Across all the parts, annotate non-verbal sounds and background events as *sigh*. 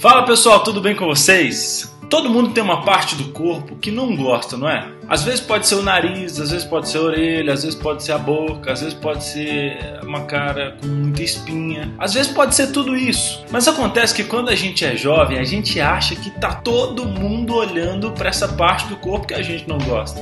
Fala pessoal, tudo bem com vocês? Todo mundo tem uma parte do corpo que não gosta, não é? Às vezes pode ser o nariz, às vezes pode ser a orelha, às vezes pode ser a boca, às vezes pode ser uma cara com muita espinha, às vezes pode ser tudo isso. Mas acontece que quando a gente é jovem, a gente acha que tá todo mundo olhando para essa parte do corpo que a gente não gosta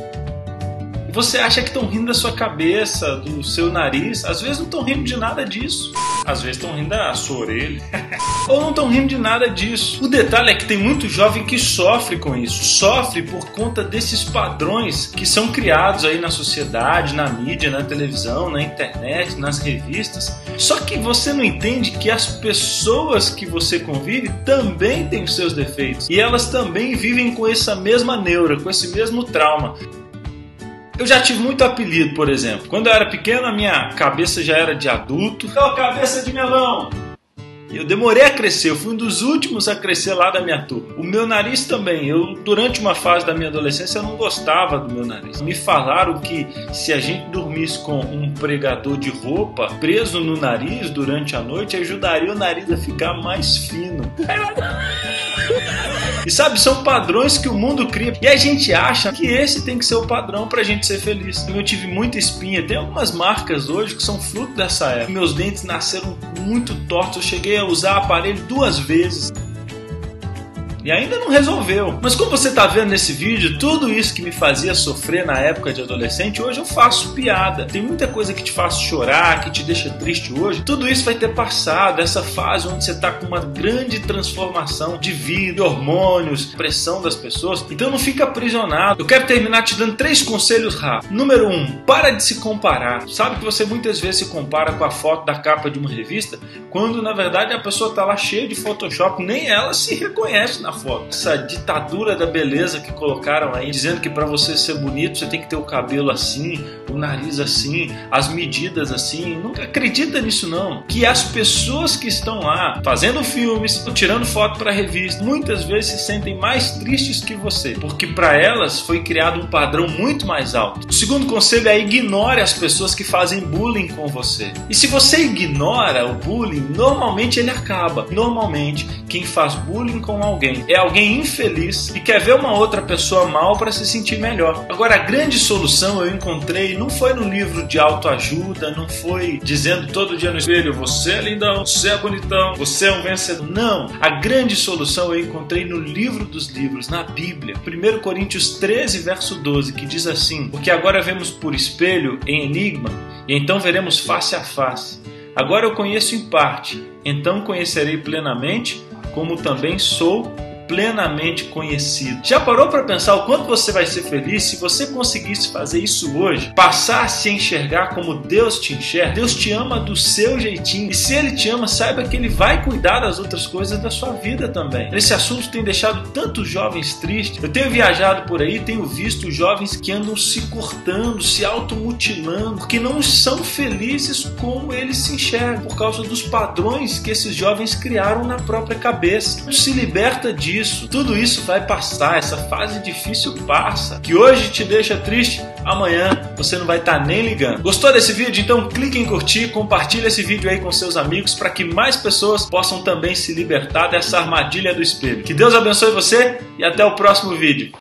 você acha que estão rindo da sua cabeça, do seu nariz. Às vezes não estão rindo de nada disso. Às vezes estão rindo da sua orelha. *laughs* Ou não estão rindo de nada disso. O detalhe é que tem muito jovem que sofre com isso. Sofre por conta desses padrões que são criados aí na sociedade, na mídia, na televisão, na internet, nas revistas. Só que você não entende que as pessoas que você convive também têm os seus defeitos. E elas também vivem com essa mesma neura, com esse mesmo trauma. Eu já tive muito apelido, por exemplo. Quando eu era pequeno, a minha cabeça já era de adulto. Então, cabeça de melão! Eu demorei a crescer, eu fui um dos últimos a crescer lá da minha turma. O meu nariz também. Eu, durante uma fase da minha adolescência, eu não gostava do meu nariz. Me falaram que se a gente dormisse com um pregador de roupa preso no nariz durante a noite, ajudaria o nariz a ficar mais fino. *laughs* E sabe, são padrões que o mundo cria. E a gente acha que esse tem que ser o padrão pra gente ser feliz. Eu tive muita espinha, tem algumas marcas hoje que são fruto dessa época. Meus dentes nasceram muito tortos, eu cheguei a usar aparelho duas vezes. E ainda não resolveu. Mas como você está vendo nesse vídeo, tudo isso que me fazia sofrer na época de adolescente, hoje eu faço piada. Tem muita coisa que te faz chorar, que te deixa triste hoje. Tudo isso vai ter passado, essa fase onde você está com uma grande transformação de vida, hormônios, pressão das pessoas. Então não fica aprisionado. Eu quero terminar te dando três conselhos rápidos. Número um, para de se comparar. Sabe que você muitas vezes se compara com a foto da capa de uma revista, quando na verdade a pessoa está lá cheia de Photoshop, nem ela se reconhece na foto. Essa ditadura da beleza que colocaram aí, dizendo que para você ser bonito você tem que ter o cabelo assim, o nariz assim, as medidas assim. Nunca acredita nisso não. Que as pessoas que estão lá fazendo filmes, tirando foto para revista, muitas vezes se sentem mais tristes que você, porque para elas foi criado um padrão muito mais alto. O segundo conselho é ignore as pessoas que fazem bullying com você. E se você ignora o bullying, normalmente ele acaba. Normalmente quem faz bullying com alguém é alguém infeliz e quer ver uma outra pessoa mal para se sentir melhor. Agora, a grande solução eu encontrei não foi no livro de autoajuda, não foi dizendo todo dia no espelho: você é lindão, você é bonitão, você é um vencedor. Não. A grande solução eu encontrei no livro dos livros, na Bíblia. 1 Coríntios 13, verso 12, que diz assim: Porque agora vemos por espelho em enigma, e então veremos face a face. Agora eu conheço em parte, então conhecerei plenamente, como também sou plenamente conhecido. Já parou para pensar o quanto você vai ser feliz se você conseguisse fazer isso hoje? Passar a se enxergar como Deus te enxerga. Deus te ama do seu jeitinho. E se Ele te ama, saiba que Ele vai cuidar das outras coisas da sua vida também. Esse assunto tem deixado tantos jovens tristes. Eu tenho viajado por aí, tenho visto jovens que andam se cortando, se automutilando, porque não são felizes como eles se enxergam, por causa dos padrões que esses jovens criaram na própria cabeça. Se liberta disso tudo isso vai passar, essa fase difícil passa. Que hoje te deixa triste, amanhã você não vai estar tá nem ligando. Gostou desse vídeo? Então clique em curtir, compartilhe esse vídeo aí com seus amigos para que mais pessoas possam também se libertar dessa armadilha do espelho. Que Deus abençoe você e até o próximo vídeo.